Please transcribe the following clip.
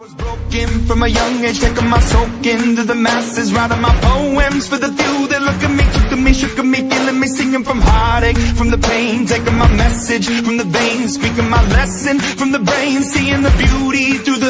was broken from a young age, taking my soak into the masses, writing my poems for the few that look at me, took at me, shook at me, feeling me, singing from heartache, from the pain, taking my message from the veins, speaking my lesson from the brain, seeing the beauty through the